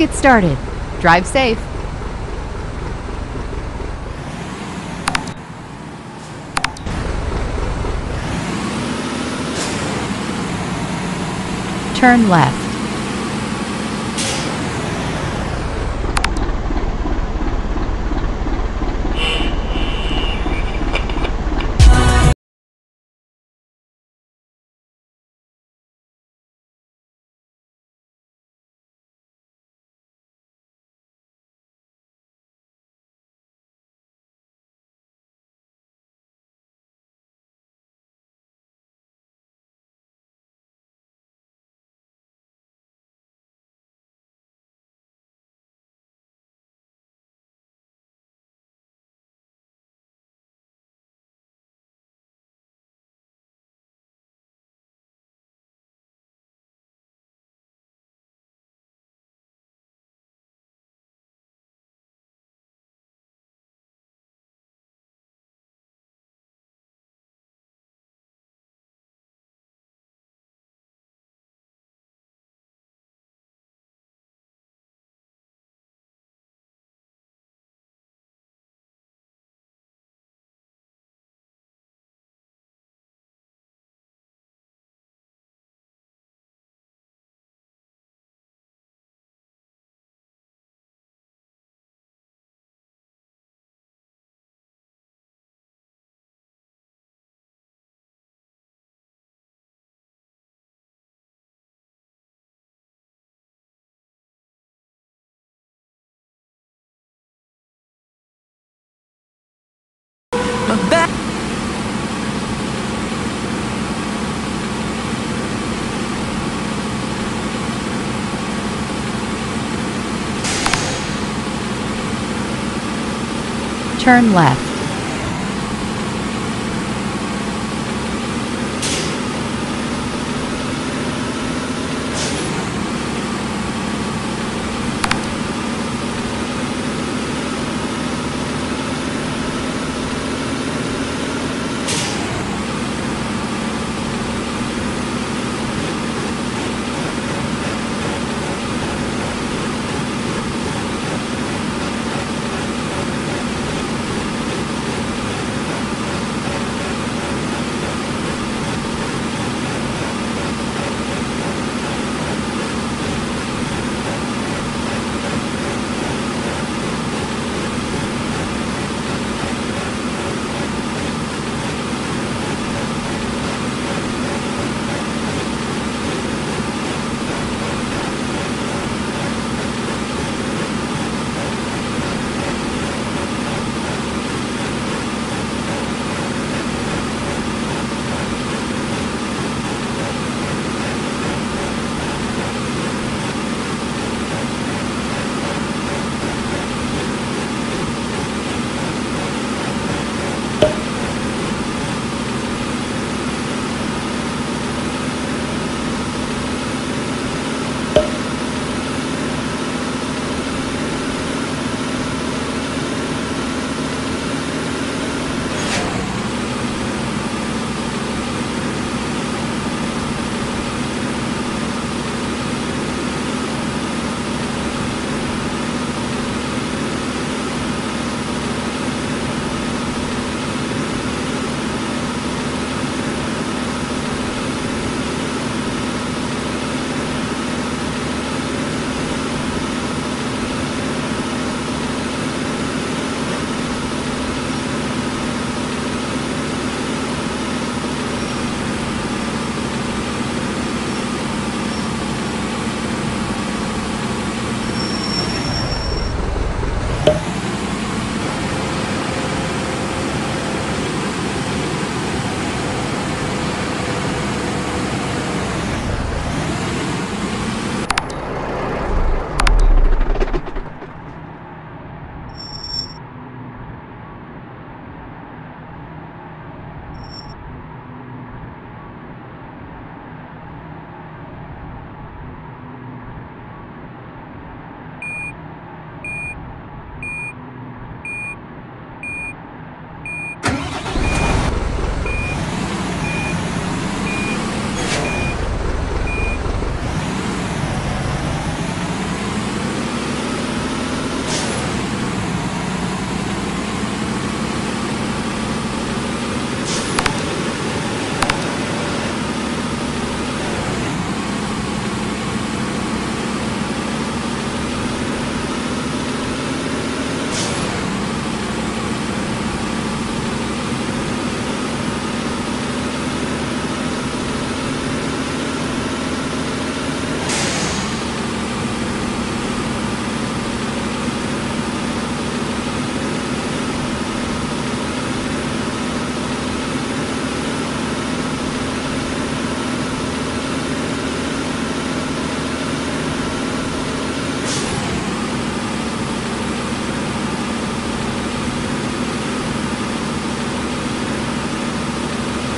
Get started. Drive safe. Turn left. Turn left.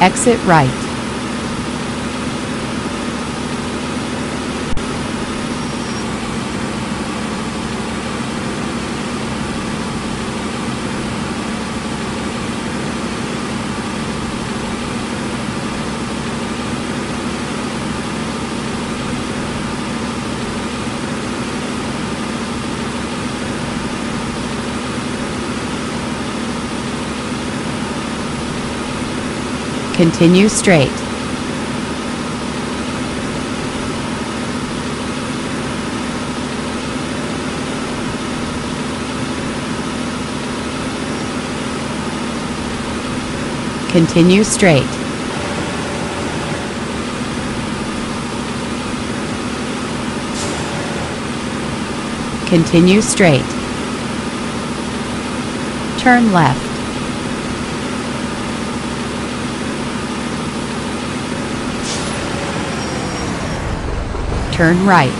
Exit right. Continue straight. Continue straight. Continue straight. Turn left. Turn right.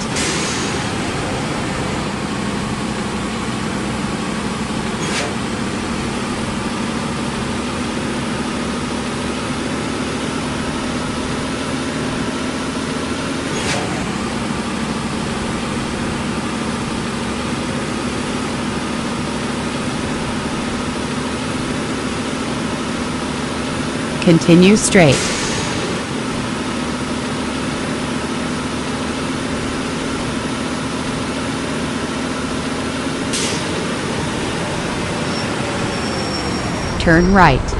Continue straight. Turn right.